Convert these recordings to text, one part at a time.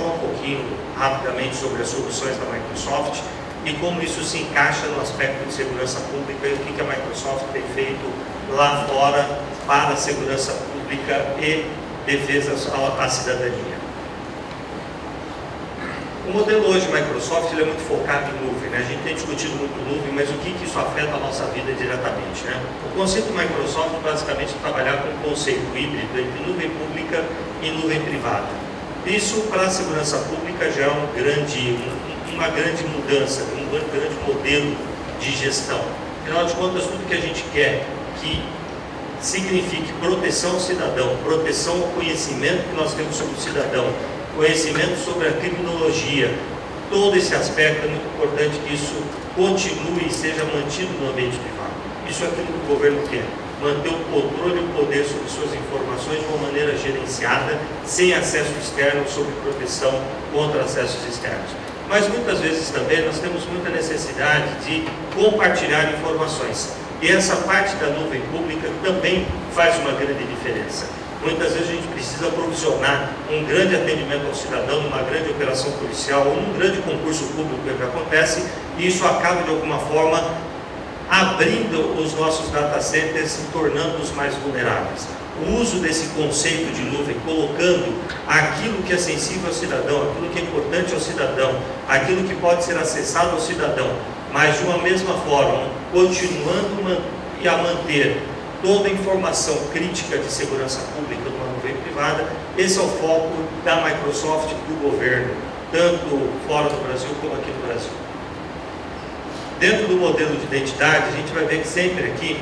falar um pouquinho rapidamente sobre as soluções da Microsoft e como isso se encaixa no aspecto de segurança pública e o que a Microsoft tem feito lá fora para a segurança pública e defesa à cidadania. O modelo hoje Microsoft é muito focado em nuvem, né? a gente tem discutido muito nuvem, mas o que, que isso afeta a nossa vida diretamente? Né? O conceito Microsoft basicamente é trabalhar com um conceito híbrido entre nuvem pública e nuvem privada. Isso para a segurança pública já é um grande, uma grande mudança, um grande modelo de gestão. Afinal de contas, tudo que a gente quer que signifique proteção ao cidadão, proteção ao conhecimento que nós temos sobre o cidadão, conhecimento sobre a criminologia, todo esse aspecto é muito importante que isso continue e seja mantido no ambiente privado. Isso é aquilo que o governo quer, manter o controle e o poder sobre suas informações de uma maneira gerenciada, sem acesso externo, sob proteção contra acessos externos. Mas muitas vezes também nós temos muita necessidade de compartilhar informações. E essa parte da nuvem pública também faz uma grande diferença. Muitas vezes a gente precisa provisionar um grande atendimento ao cidadão, numa grande operação policial ou num grande concurso público que acontece, e isso acaba de alguma forma abrindo os nossos data centers e tornando-os mais vulneráveis. O uso desse conceito de nuvem, colocando aquilo que é sensível ao cidadão, aquilo que é importante ao cidadão, aquilo que pode ser acessado ao cidadão, mas de uma mesma forma, continuando a manter toda a informação crítica de segurança pública numa nuvem privada. Esse é o foco da Microsoft e do governo, tanto fora do Brasil como aqui no Brasil. Dentro do modelo de identidade, a gente vai ver que sempre aqui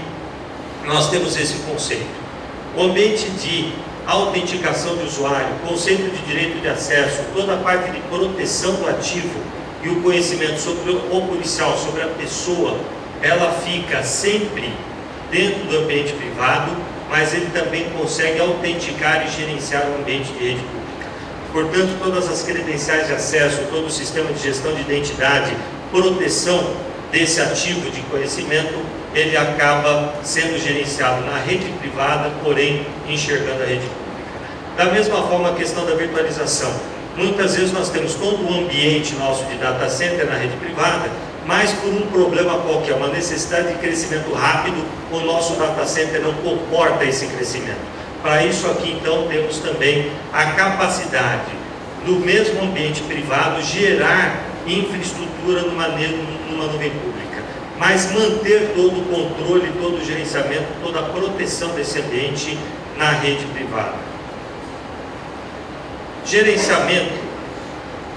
nós temos esse conceito. O ambiente de autenticação de usuário, conceito de direito de acesso, toda a parte de proteção do ativo e o conhecimento sobre o policial, sobre a pessoa, ela fica sempre dentro do ambiente privado, mas ele também consegue autenticar e gerenciar o ambiente de rede pública. Portanto, todas as credenciais de acesso, todo o sistema de gestão de identidade, proteção desse ativo de conhecimento, ele acaba sendo gerenciado na rede privada, porém enxergando a rede pública. Da mesma forma, a questão da virtualização. Muitas vezes nós temos todo o ambiente nosso de data center na rede privada, mas por um problema qualquer, uma necessidade de crescimento rápido, o nosso data center não comporta esse crescimento. Para isso aqui então temos também a capacidade do mesmo ambiente privado gerar infraestrutura numa, numa nuvem pública, mas manter todo o controle, todo o gerenciamento, toda a proteção desse ambiente na rede privada. Gerenciamento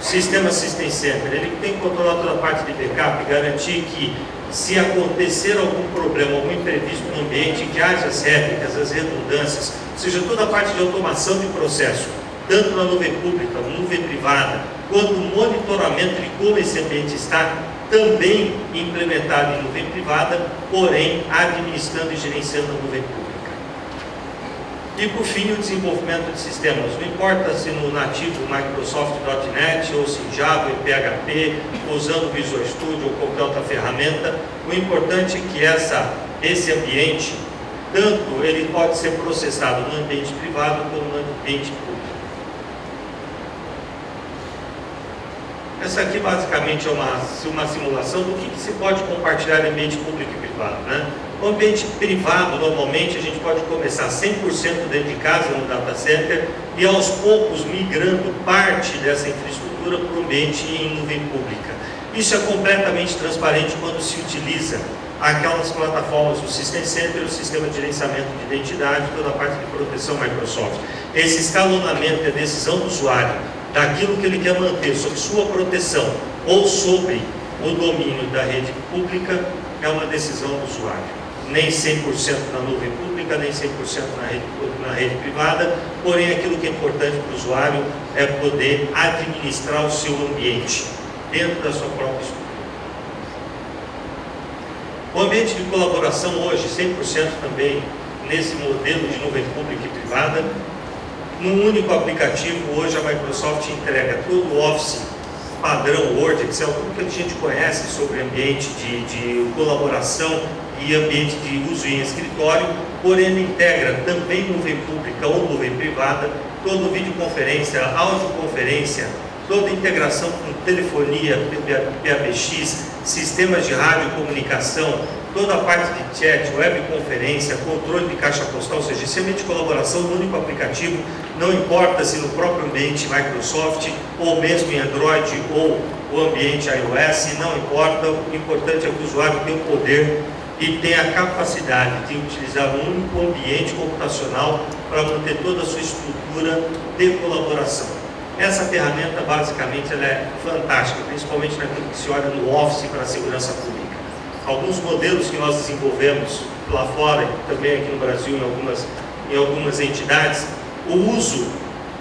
Sistema System Center, ele tem que controlar toda a parte de backup garantir que se acontecer algum problema, algum imprevisto no ambiente, que haja as réplicas, as redundâncias, ou seja, toda a parte de automação de processo, tanto na nuvem pública, nuvem privada, quanto o monitoramento de como esse ambiente está, também implementado em nuvem privada, porém administrando e gerenciando a nuvem pública. E por fim, o desenvolvimento de sistemas. Não importa se no nativo Microsoft.NET ou se em Java, em PHP, usando Visual Studio ou qualquer outra ferramenta, o importante é que essa, esse ambiente, tanto ele pode ser processado no ambiente privado como no ambiente público. Essa aqui basicamente é uma, uma simulação do que, que se pode compartilhar em ambiente público e privado. Né? O ambiente privado, normalmente, a gente pode começar 100% dentro de casa, no data center, e aos poucos migrando parte dessa infraestrutura para o ambiente em nuvem pública. Isso é completamente transparente quando se utiliza aquelas plataformas do System Center, o sistema de gerenciamento de identidade, toda a parte de proteção Microsoft. Esse escalonamento a decisão do usuário, daquilo que ele quer manter sob sua proteção ou sobre o domínio da rede pública, é uma decisão do usuário nem 100% na nuvem pública, nem 100% na rede, na rede privada, porém aquilo que é importante para o usuário é poder administrar o seu ambiente dentro da sua própria estrutura. O ambiente de colaboração hoje, 100% também nesse modelo de nuvem pública e privada, num único aplicativo, hoje a Microsoft entrega todo o Office padrão Word, Excel, tudo que a gente conhece sobre ambiente de, de colaboração e ambiente de uso em escritório, porém ele integra também nuvem pública ou nuvem privada, todo videoconferência, audioconferência, toda a integração com telefonia, PABX, sistemas de rádio comunicação, toda a parte de chat, webconferência, controle de caixa postal, ou seja, sistema de colaboração no único aplicativo, não importa se no próprio ambiente Microsoft, ou mesmo em Android, ou o ambiente iOS, não importa, o importante é que o usuário tenha o poder e tenha a capacidade de utilizar um único ambiente computacional para manter toda a sua estrutura de colaboração. Essa ferramenta, basicamente, ela é fantástica, principalmente naquilo que se olha no Office para a segurança pública. Alguns modelos que nós desenvolvemos lá fora, também aqui no Brasil, em algumas, em algumas entidades, o uso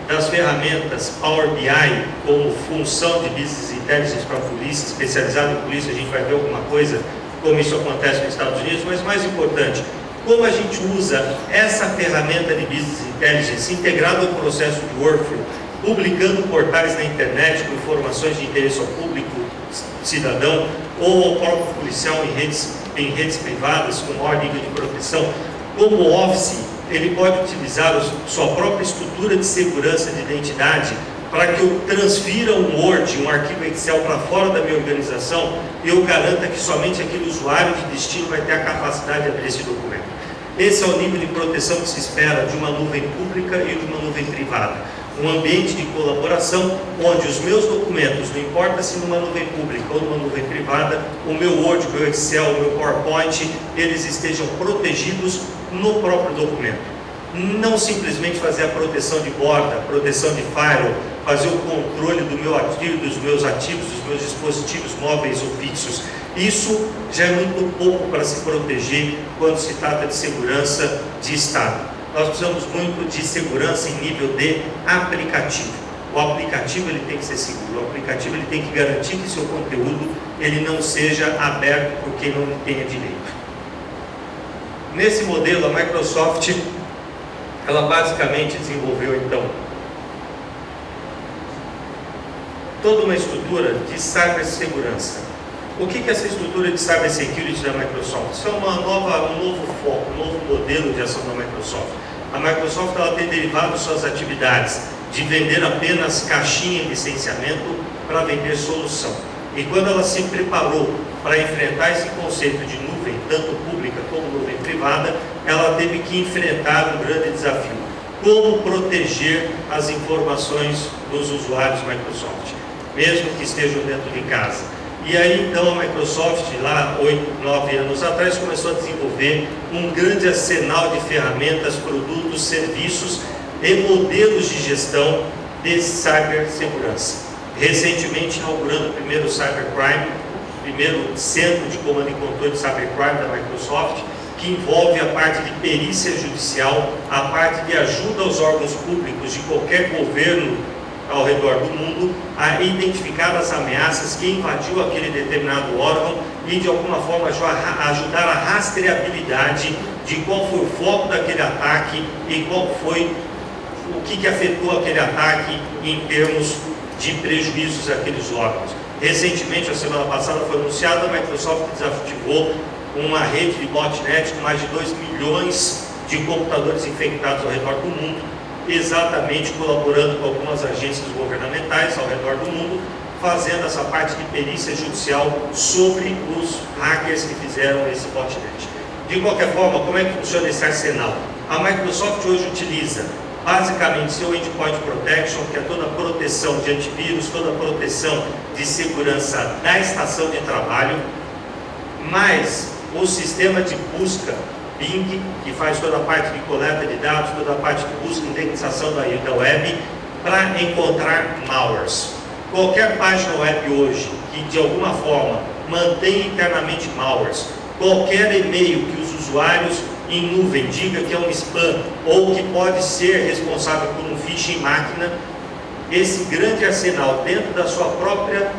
das ferramentas Power BI como função de Business Intelligence para a polícia, especializada em polícia, a gente vai ver alguma coisa como isso acontece nos Estados Unidos, mas mais importante, como a gente usa essa ferramenta de Business Intelligence integrada ao processo de workflow, publicando portais na internet com informações de interesse ao público cidadão, ou ao próprio policial em redes, em redes privadas com maior nível de proteção, como Office, ele pode utilizar sua própria estrutura de segurança de identidade para que eu transfira um Word, um arquivo Excel para fora da minha organização e eu garanta que somente aquele usuário de destino vai ter a capacidade de abrir esse documento. Esse é o nível de proteção que se espera de uma nuvem pública e de uma nuvem privada um ambiente de colaboração onde os meus documentos, não importa se numa nuvem pública ou numa nuvem privada, o meu Word, o meu Excel, o meu PowerPoint, eles estejam protegidos no próprio documento. Não simplesmente fazer a proteção de borda, proteção de firewall, fazer o controle do meu ativo, dos meus ativos, dos meus dispositivos móveis ou fixos. Isso já é muito pouco para se proteger quando se trata de segurança de Estado nós precisamos muito de segurança em nível de aplicativo. O aplicativo ele tem que ser seguro, o aplicativo ele tem que garantir que seu conteúdo ele não seja aberto por quem não tenha direito. Nesse modelo, a Microsoft ela basicamente desenvolveu então toda uma estrutura de cibersegurança. O que é essa estrutura de cybersecurity da Microsoft? Isso é uma nova, um novo foco, um novo modelo de ação da Microsoft. A Microsoft ela tem derivado suas atividades de vender apenas caixinha em licenciamento para vender solução. E quando ela se preparou para enfrentar esse conceito de nuvem, tanto pública como nuvem privada, ela teve que enfrentar um grande desafio. Como proteger as informações dos usuários Microsoft, mesmo que estejam dentro de casa. E aí então a Microsoft, lá oito, nove anos atrás, começou a desenvolver um grande arsenal de ferramentas, produtos, serviços e modelos de gestão de cibersegurança. Recentemente inaugurando o primeiro Cybercrime, o primeiro centro de comando e controle de cybercrime da Microsoft, que envolve a parte de perícia judicial, a parte de ajuda aos órgãos públicos de qualquer governo ao redor do mundo a identificar as ameaças que invadiu aquele determinado órgão e de alguma forma ajudar a rastreabilidade de qual foi o foco daquele ataque e qual foi o que, que afetou aquele ataque em termos de prejuízos àqueles órgãos. Recentemente, a semana passada, foi anunciada, a Microsoft desativou uma rede de botnet com mais de 2 milhões de computadores infectados ao redor do mundo exatamente colaborando com algumas agências governamentais ao redor do mundo, fazendo essa parte de perícia judicial sobre os hackers que fizeram esse botnet. De qualquer forma, como é que funciona esse arsenal? A Microsoft hoje utiliza basicamente seu Endpoint Protection, que é toda a proteção de antivírus, toda a proteção de segurança da estação de trabalho, mais o sistema de busca Bing, que faz toda a parte de coleta de dados, toda a parte de busca e indexação da, da web, para encontrar malwares. Qualquer página web hoje que de alguma forma mantém internamente malwares, qualquer e-mail que os usuários em nuvem diga que é um spam ou que pode ser responsável por um phishing máquina, esse grande arsenal dentro da sua própria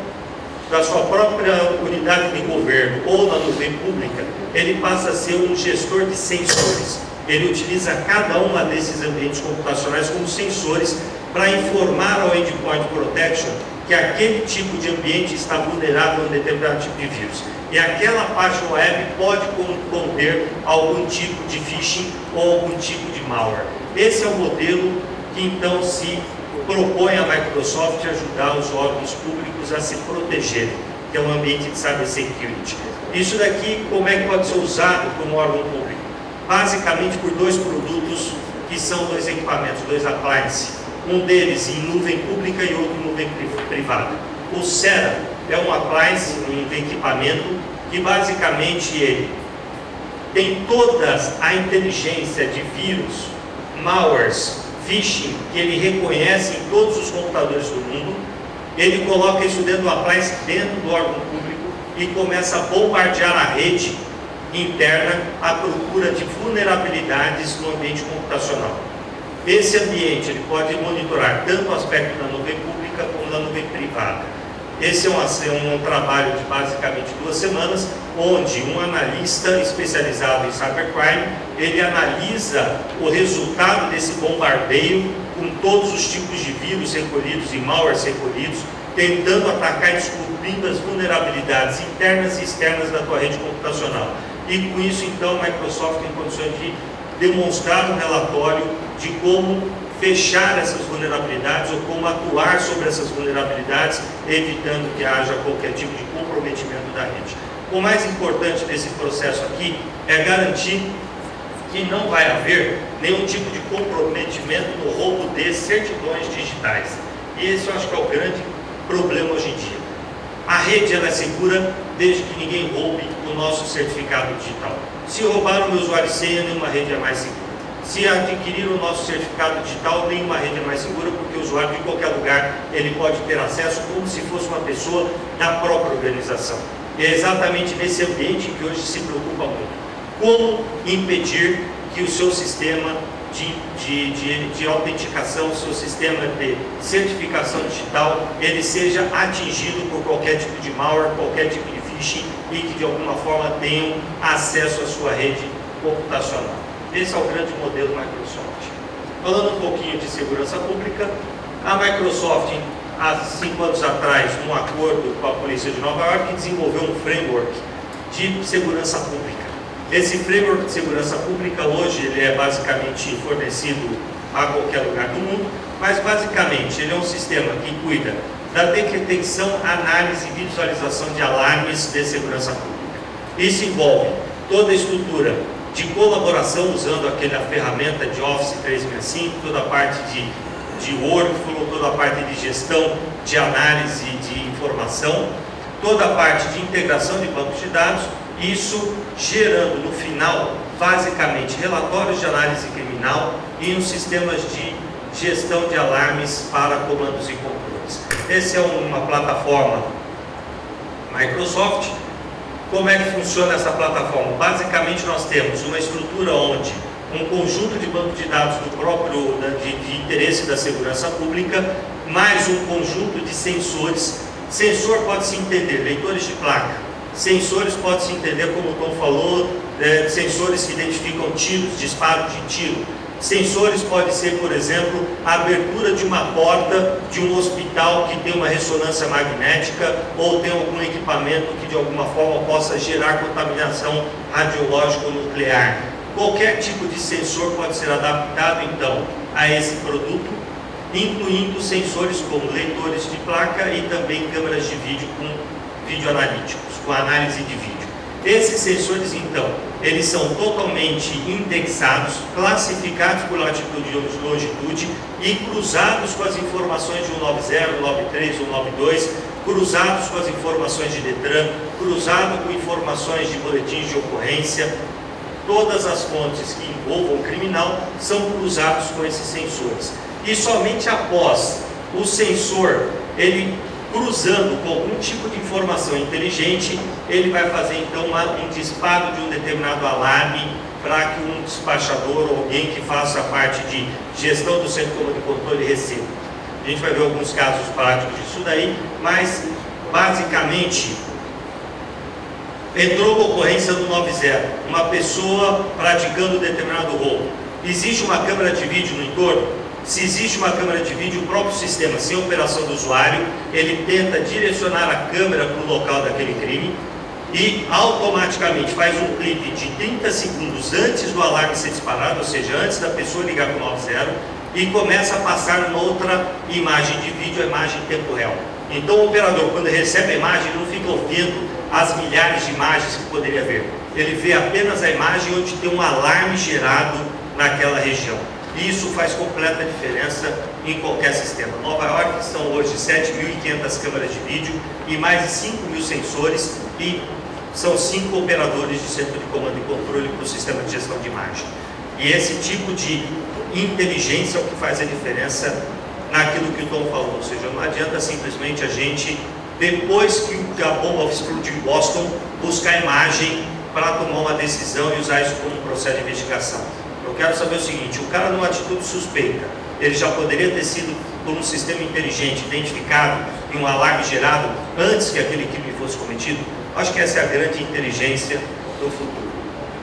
da sua própria unidade de governo ou na nuvem pública, ele passa a ser um gestor de sensores. Ele utiliza cada uma desses ambientes computacionais como sensores para informar ao Endpoint Protection que aquele tipo de ambiente está vulnerável a um determinado tipo de vírus. E aquela página web pode conter algum tipo de phishing ou algum tipo de malware. Esse é o modelo que então se propõe a Microsoft ajudar os órgãos públicos a se protegerem, que é um ambiente de cybersecurity. Isso daqui, como é que pode ser usado como órgão público? Basicamente por dois produtos que são dois equipamentos, dois appliances. Um deles em nuvem pública e outro em nuvem privada. O Sera é um appliance, um equipamento que basicamente ele tem toda a inteligência de vírus, malwares, phishing que ele reconhece em todos os computadores do mundo. Ele coloca isso dentro do appliance, dentro do órgão público e começa a bombardear a rede interna à procura de vulnerabilidades no ambiente computacional. Esse ambiente ele pode monitorar tanto o aspecto da nuvem pública como da nuvem privada. Esse é um, um, trabalho de basicamente duas semanas, onde um analista especializado em cybercrime, ele analisa o resultado desse bombardeio com todos os tipos de vírus recolhidos e malwares recolhidos, tentando atacar e descobrindo as vulnerabilidades internas e externas da tua rede computacional. E com isso, então, a Microsoft tem condições de demonstrar um relatório de como fechar essas vulnerabilidades ou como atuar sobre essas vulnerabilidades, evitando que haja qualquer tipo de comprometimento da rede. O mais importante desse processo aqui é garantir que não vai haver nenhum tipo de comprometimento no roubo de certidões digitais. E esse eu acho que é o grande problema hoje em dia. A rede ela é segura desde que ninguém roube o nosso certificado digital. Se roubaram o usuário e senha, nenhuma rede é mais segura. Se adquiriram o nosso certificado digital, nenhuma rede é mais segura, porque o usuário de qualquer lugar ele pode ter acesso como se fosse uma pessoa da própria organização. É exatamente nesse ambiente que hoje se preocupa muito. Como impedir que o seu sistema de, de, de, de autenticação, o seu sistema de certificação digital, ele seja atingido por qualquer tipo de malware, qualquer tipo de phishing e que de alguma forma tenham acesso à sua rede computacional. Esse é o grande modelo Microsoft. Falando um pouquinho de segurança pública, a Microsoft, há cinco anos atrás, num acordo com a Polícia de Nova York, desenvolveu um framework de segurança pública. Esse framework de segurança pública hoje ele é basicamente fornecido a qualquer lugar do mundo, mas basicamente ele é um sistema que cuida da detecção, análise e visualização de alarmes de segurança pública. Isso envolve toda a estrutura de colaboração usando aquela ferramenta de Office 365, toda a parte de, de workflow, toda a parte de gestão, de análise de informação, toda a parte de integração de bancos de dados, isso gerando no final, basicamente, relatórios de análise criminal e os sistemas de gestão de alarmes para comandos e controles. Essa é uma plataforma Microsoft. Como é que funciona essa plataforma? Basicamente nós temos uma estrutura onde um conjunto de banco de dados do próprio de, de interesse da segurança pública, mais um conjunto de sensores. Sensor pode se entender, leitores de placa. Sensores pode se entender, como o Tom falou, é, sensores que identificam tiros, disparos de tiro Sensores pode ser, por exemplo, a abertura de uma porta de um hospital que tem uma ressonância magnética ou tem algum equipamento que de alguma forma possa gerar contaminação radiológica ou nuclear. Qualquer tipo de sensor pode ser adaptado então a esse produto, incluindo sensores como leitores de placa e também câmeras de vídeo com vídeo analíticos, com análise de vídeo. Esses sensores, então, eles são totalmente indexados, classificados por latitude e longitude e cruzados com as informações de 190, 193, 192, cruzados com as informações de Detran, cruzado com informações de boletins de ocorrência. Todas as fontes que envolvam o criminal são cruzados com esses sensores. E somente após o sensor ele cruzando com algum tipo de informação inteligente, ele vai fazer então um disparo de um determinado alarme para que um despachador ou alguém que faça a parte de gestão do centro de controle receba. A gente vai ver alguns casos práticos disso daí, mas basicamente entrou uma ocorrência no 90, uma pessoa praticando determinado roubo. Existe uma câmera de vídeo no entorno? Se existe uma câmera de vídeo, o próprio sistema, sem operação do usuário, ele tenta direcionar a câmera para o local daquele crime e automaticamente faz um clipe de 30 segundos antes do alarme ser disparado, ou seja, antes da pessoa ligar para o 90, e começa a passar uma outra imagem de vídeo, a imagem em tempo real. Então o operador, quando recebe a imagem, não fica ouvindo as milhares de imagens que poderia ver. Ele vê apenas a imagem onde tem um alarme gerado naquela região. E isso faz completa diferença em qualquer sistema. Nova York são hoje 7.500 câmeras de vídeo e mais de 5 mil sensores e são cinco operadores de centro de comando e controle para o sistema de gestão de imagem. E esse tipo de inteligência é o que faz a diferença naquilo que o Tom falou. Ou seja, não adianta simplesmente a gente, depois que a bomba explodiu em Boston, buscar a imagem para tomar uma decisão e usar isso como processo de investigação. Eu quero saber o seguinte, o cara numa atitude suspeita, ele já poderia ter sido por um sistema inteligente identificado e um alarme gerado antes que aquele crime fosse cometido? Acho que essa é a grande inteligência do futuro.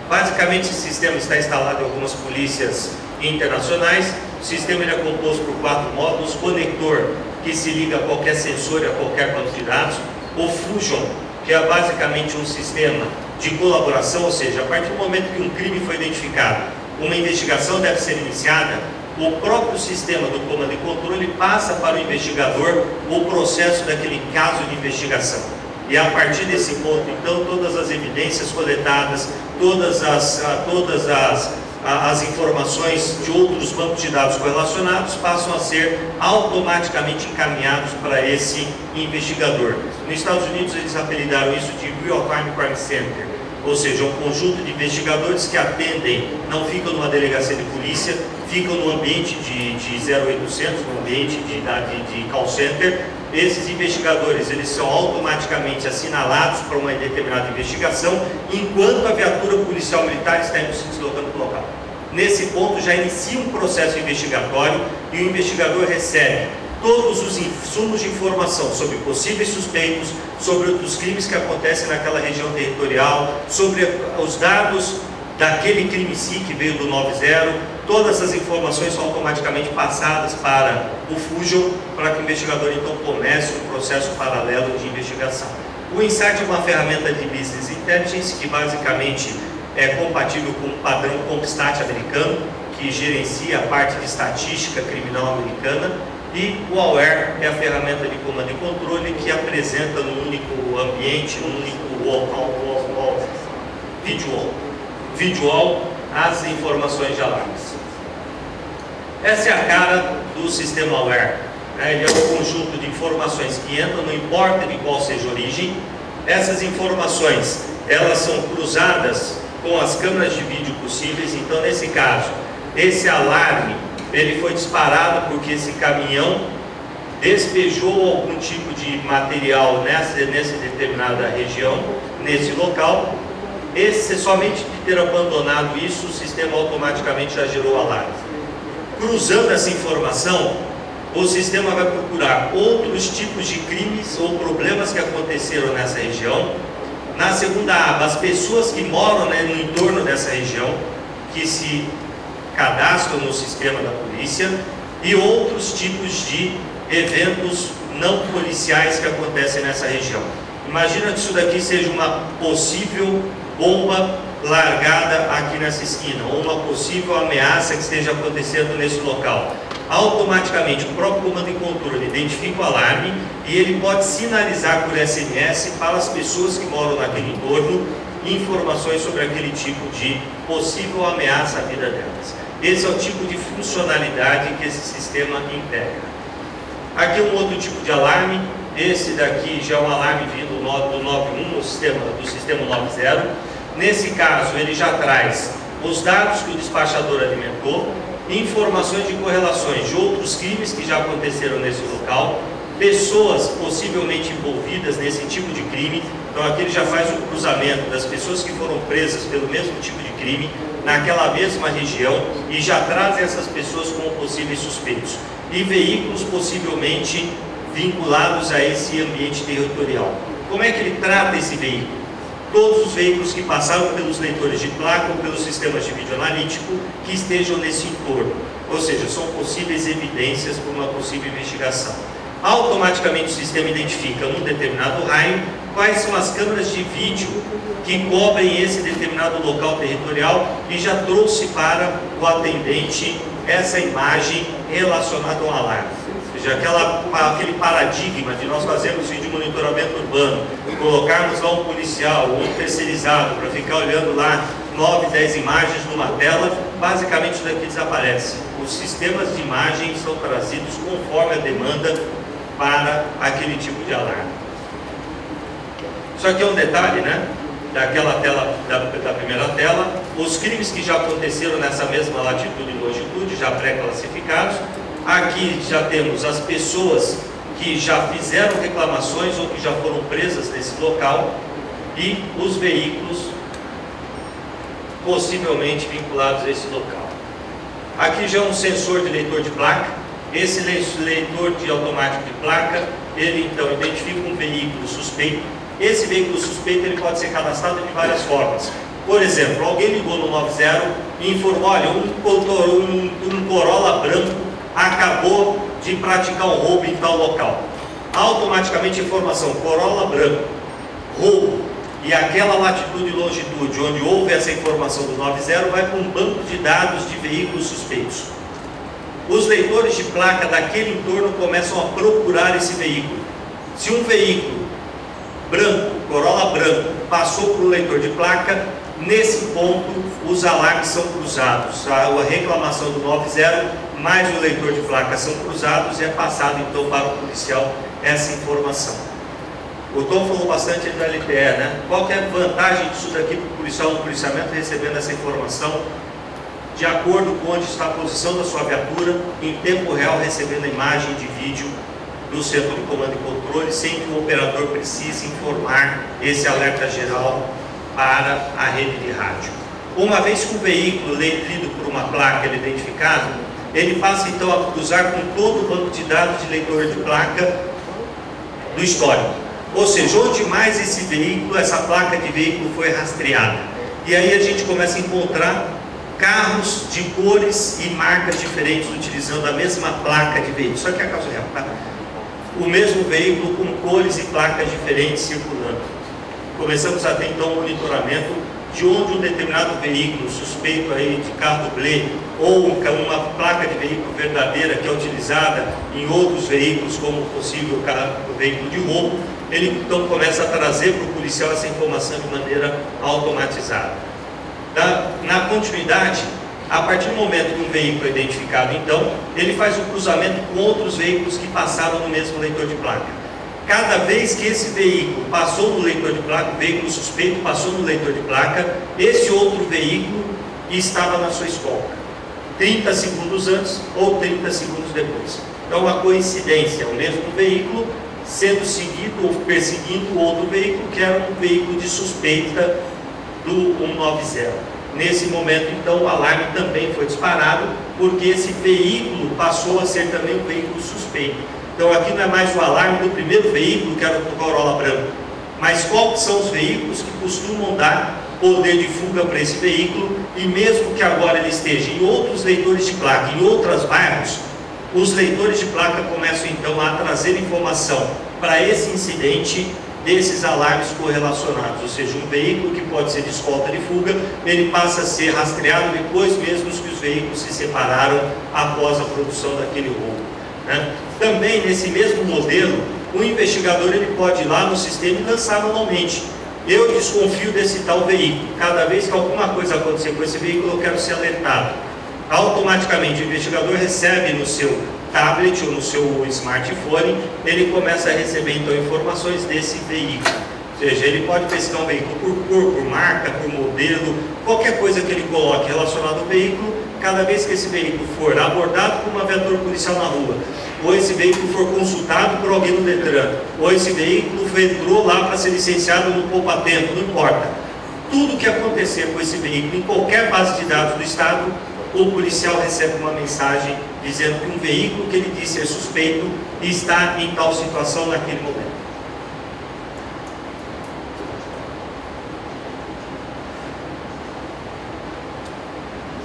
Basicamente, esse sistema está instalado em algumas polícias internacionais. O sistema é composto por quatro módulos: conector, que se liga a qualquer sensor e a qualquer banco de dados, o Fusion, que é basicamente um sistema de colaboração, ou seja, a partir do momento que um crime foi identificado, uma investigação deve ser iniciada, o próprio sistema do comando e controle passa para o investigador o processo daquele caso de investigação. E a partir desse ponto, então, todas as evidências coletadas, todas as, todas as, as informações de outros bancos de dados correlacionados passam a ser automaticamente encaminhados para esse investigador. Nos Estados Unidos, eles apelidaram isso de Real Time Crime Center, ou seja, um conjunto de investigadores que atendem, não ficam numa delegacia de polícia, ficam no ambiente de, de 0800, no ambiente de, de, de call center. Esses investigadores eles são automaticamente assinalados para uma determinada investigação, enquanto a viatura policial militar está se deslocando para o local. Nesse ponto já inicia um processo investigatório e o investigador recebe todos os insumos de informação sobre possíveis suspeitos, sobre os crimes que acontecem naquela região territorial, sobre os dados daquele crime si que veio do 90, todas essas informações são automaticamente passadas para o Fusion, para que o investigador então comece um processo paralelo de investigação. O Insight é uma ferramenta de Business Intelligence que basicamente é compatível com o padrão CompStat americano, que gerencia a parte de estatística criminal americana, e o Aware é a ferramenta de comando e controle que apresenta no único ambiente, no único wall, wall, wall, visual, visual as informações de alarmes. Essa é a cara do sistema Aware. Né? Ele é um conjunto de informações que entram, não importa de qual seja a origem. Essas informações, elas são cruzadas com as câmeras de vídeo possíveis. Então, nesse caso, esse alarme ele foi disparado porque esse caminhão despejou algum tipo de material nessa, nessa determinada região, nesse local. Esse, somente de ter abandonado isso, o sistema automaticamente já gerou alarme. Cruzando essa informação, o sistema vai procurar outros tipos de crimes ou problemas que aconteceram nessa região. Na segunda aba, as pessoas que moram né, no entorno dessa região, que se cadastro no sistema da polícia e outros tipos de eventos não policiais que acontecem nessa região. Imagina que isso daqui seja uma possível bomba largada aqui nessa esquina, ou uma possível ameaça que esteja acontecendo nesse local. Automaticamente o próprio comando e controle identifica o alarme e ele pode sinalizar por SMS para as pessoas que moram naquele entorno informações sobre aquele tipo de possível ameaça à vida delas. Esse é o tipo de funcionalidade que esse sistema integra. Aqui um outro tipo de alarme, esse daqui já é um alarme vindo do 91, no sistema, do sistema 90. Nesse caso, ele já traz os dados que o despachador alimentou, informações de correlações de outros crimes que já aconteceram nesse local, pessoas possivelmente envolvidas nesse tipo de crime. Então aqui ele já faz o cruzamento das pessoas que foram presas pelo mesmo tipo de crime naquela mesma região e já trazem essas pessoas como possíveis suspeitos. E veículos possivelmente vinculados a esse ambiente territorial. Como é que ele trata esse veículo? Todos os veículos que passaram pelos leitores de placa ou pelos sistemas de vídeo analítico que estejam nesse entorno. Ou seja, são possíveis evidências para uma possível investigação. Automaticamente o sistema identifica num determinado raio quais são as câmeras de vídeo que cobrem esse determinado local territorial e já trouxe para o atendente essa imagem relacionado ao alarme. Seja, aquela, aquele paradigma de nós fazermos vídeo monitoramento urbano, colocarmos lá um policial ou um terceirizado para ficar olhando lá 9, 10 imagens numa tela, basicamente isso daqui desaparece. Os sistemas de imagem são trazidos conforme a demanda para aquele tipo de alarme. Isso aqui é um detalhe, né? Daquela tela, da, da primeira tela, os crimes que já aconteceram nessa mesma latitude e longitude, já pré-classificados. Aqui já temos as pessoas que já fizeram reclamações ou que já foram presas nesse local e os veículos possivelmente vinculados a esse local. Aqui já é um sensor de leitor de placa. Esse leitor de automático de placa, ele então identifica um veículo suspeito. Esse veículo suspeito ele pode ser cadastrado de várias formas. Por exemplo, alguém ligou no 90 e informou, olha, um, um, um Corolla branco acabou de praticar um roubo em tal local. Automaticamente informação, Corolla branco, roubo, e aquela latitude e longitude onde houve essa informação do 90 vai para um banco de dados de veículos suspeitos. Os leitores de placa daquele entorno começam a procurar esse veículo. Se um veículo branco, Corolla branco, passou por um leitor de placa, nesse ponto os alarmes são cruzados. A reclamação do 90 mais o leitor de placa são cruzados e é passado então para o policial essa informação. O Tom falou bastante da LPE, né? Qual é a vantagem disso daqui para o policial no policiamento recebendo essa informação de acordo com onde está a posição da sua viatura, em tempo real recebendo a imagem de vídeo do centro de comando e controle, sem que o operador precise informar esse alerta geral para a rede de rádio. Uma vez que o veículo lido por uma placa é identificado, ele passa então a cruzar com todo o banco de dados de leitor de placa do histórico. Ou seja, onde mais esse veículo, essa placa de veículo foi rastreada. E aí a gente começa a encontrar carros de cores e marcas diferentes utilizando a mesma placa de veículo. Só que é a causa real, tá? O mesmo veículo com cores e placas diferentes circulando. Começamos a ter então um monitoramento de onde um determinado veículo suspeito aí de carro dublê ou uma placa de veículo verdadeira que é utilizada em outros veículos como possível carro, veículo de roubo, ele então começa a trazer para o policial essa informação de maneira automatizada. Da, na continuidade, a partir do momento que um veículo é identificado, então, ele faz o um cruzamento com outros veículos que passaram no mesmo leitor de placa. Cada vez que esse veículo passou no leitor de placa, o veículo suspeito passou no leitor de placa, esse outro veículo estava na sua escolta. 30 segundos antes ou 30 segundos depois. Então, uma coincidência, o mesmo veículo sendo seguido ou perseguindo outro veículo que era um veículo de suspeita do 190. Nesse momento, então, o alarme também foi disparado, porque esse veículo passou a ser também um veículo suspeito. Então, aqui não é mais o alarme do primeiro veículo, que era o Corolla branco, mas quais são os veículos que costumam dar poder de fuga para esse veículo, e mesmo que agora ele esteja em outros leitores de placa, em outros bairros, os leitores de placa começam então a trazer informação para esse incidente desses alarmes correlacionados, ou seja, um veículo que pode ser de escolta de fuga, ele passa a ser rastreado depois mesmo que os veículos se separaram após a produção daquele roubo. Né? Também nesse mesmo modelo, o investigador ele pode ir lá no sistema e lançar manualmente. Eu desconfio desse tal veículo. Cada vez que alguma coisa acontecer com esse veículo, eu quero ser alertado automaticamente o investigador recebe no seu tablet ou no seu smartphone, ele começa a receber então informações desse veículo. Ou seja, ele pode pesquisar um veículo por cor, por marca, por modelo, qualquer coisa que ele coloque relacionado ao veículo, cada vez que esse veículo for abordado por uma viatura policial na rua, ou esse veículo for consultado por alguém no Detran, ou esse veículo entrou lá para ser licenciado no Poupa Tempo, não importa. Tudo que acontecer com esse veículo em qualquer base de dados do Estado, o policial recebe uma mensagem dizendo que um veículo que ele disse ser suspeito está em tal situação naquele momento.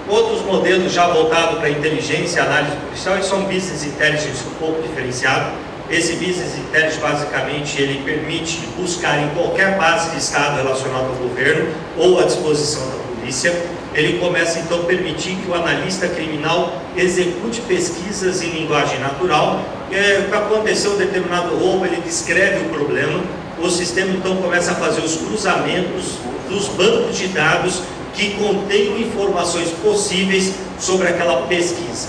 Outros modelos já voltados para inteligência e análise policial são business intelligence um pouco diferenciado. Esse business intelligence basicamente ele permite buscar em qualquer base de estado relacionado ao governo ou à disposição da polícia ele começa então a permitir que o analista criminal execute pesquisas em linguagem natural. É, aconteceu um determinado roubo, ele descreve o problema, o sistema então começa a fazer os cruzamentos dos bancos de dados que contenham informações possíveis sobre aquela pesquisa.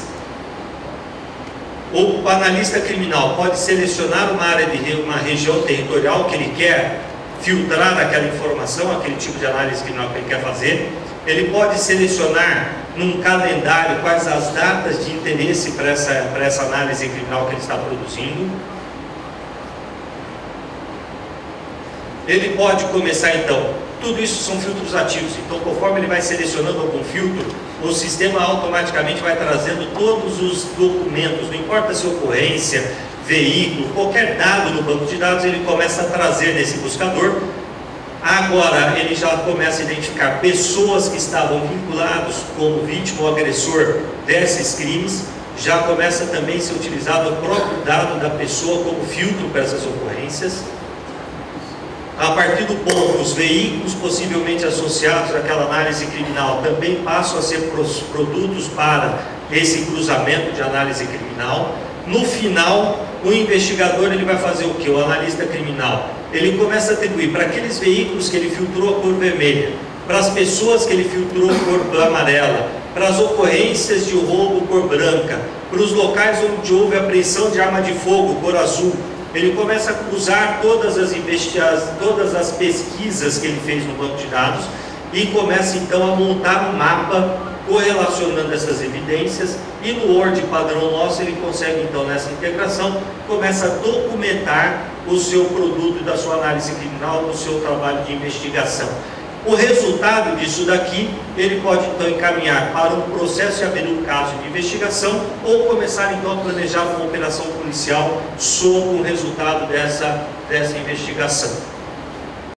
O analista criminal pode selecionar uma área de uma região territorial que ele quer filtrar aquela informação, aquele tipo de análise criminal que ele quer fazer. Ele pode selecionar num calendário quais as datas de interesse para essa, para essa análise criminal que ele está produzindo. Ele pode começar então, tudo isso são filtros ativos, então conforme ele vai selecionando algum filtro, o sistema automaticamente vai trazendo todos os documentos, não importa se ocorrência, veículo, qualquer dado no banco de dados, ele começa a trazer nesse buscador. Agora ele já começa a identificar pessoas que estavam vinculados como vítima ou agressor desses crimes, já começa também a ser utilizado o próprio dado da pessoa como filtro para essas ocorrências. A partir do ponto, os veículos possivelmente associados àquela análise criminal também passam a ser produtos para esse cruzamento de análise criminal. No final, o investigador ele vai fazer o que? O analista criminal. Ele começa a atribuir para aqueles veículos que ele filtrou a cor vermelha, para as pessoas que ele filtrou a cor amarela, para as ocorrências de roubo cor branca, para os locais onde houve apreensão de arma de fogo cor azul. Ele começa a cruzar todas as, todas as pesquisas que ele fez no banco de dados e começa então a montar um mapa correlacionando essas evidências e no Word padrão nosso ele consegue então nessa integração começa a documentar o seu produto da sua análise criminal no seu trabalho de investigação. O resultado disso daqui, ele pode então encaminhar para um processo de abrir um caso de investigação ou começar então a planejar uma operação policial sobre o resultado dessa, dessa investigação.